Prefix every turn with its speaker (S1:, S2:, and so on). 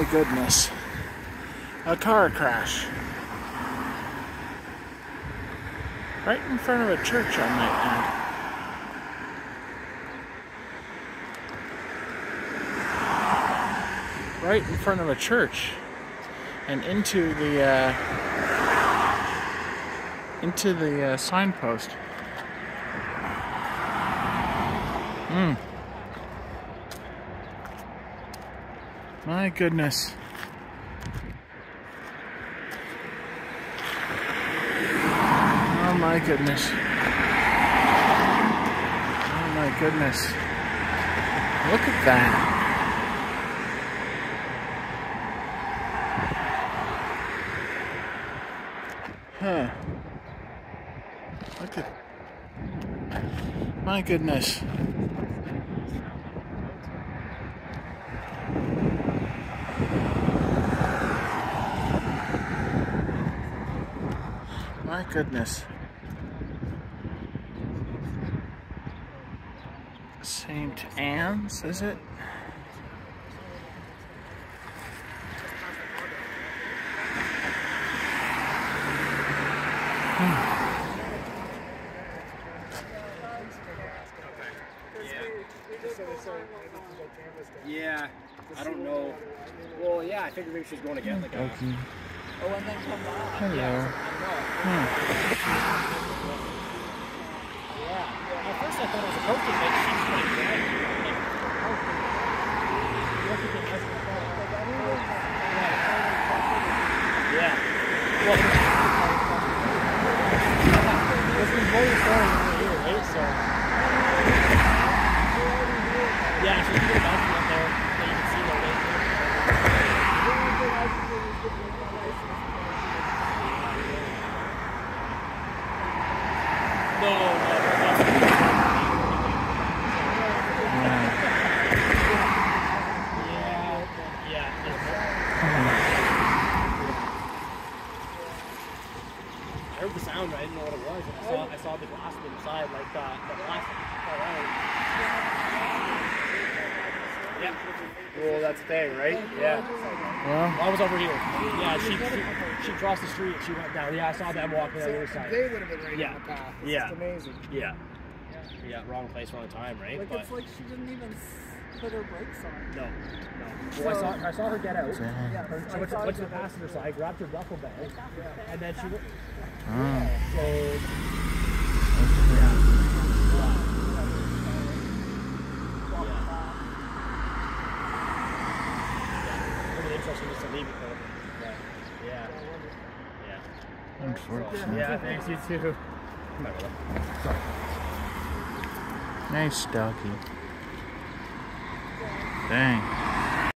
S1: My goodness. A car crash. Right in front of a church, I might add. Right in front of a church. And into the, uh, into the uh, signpost. Hmm. My goodness. Oh my goodness. Oh my goodness. Look at that. Huh. Look at. My goodness. My goodness. St. Anne's, is it?
S2: Yeah, I don't know. Well, yeah, I figured maybe she's going to get like a.
S1: Okay.
S3: Oh, and then come back.
S1: Hello. Hmm.
S3: Yeah. At first I thought it was a coaching, but she's going to. Yeah. Well, it's been blowing starting over here, right? So. Yeah, she's going to bounce up there, so you can see the way. No, no, no. Yeah, yeah. I heard the sound, but I didn't know what it was. And I saw, I saw the glass on the side, like uh, the plastic fell out. Yeah. Well, that's the thing, right? Yeah.
S1: Well,
S3: I was over here. Yeah, she, she she crossed the street. She went down. Yeah, I saw them walking on the other side.
S4: They would have been right
S3: Yeah.
S4: on the path. It's
S3: Yeah.
S4: just amazing.
S3: Yeah. Yeah, wrong place, wrong time, right?
S4: Like
S3: But
S4: it's like she didn't even put her brakes on.
S3: no, no. Well, I saw I saw her get out.
S4: Yeah,
S3: She went went to the passenger side, grabbed her duffel bag, and then she went.
S1: oh.
S3: So Pretty interesting just to leave it though. Yeah. Yeah.
S1: unfortunate.
S3: Yeah, thanks, you too.
S1: Nice doggy. Dang.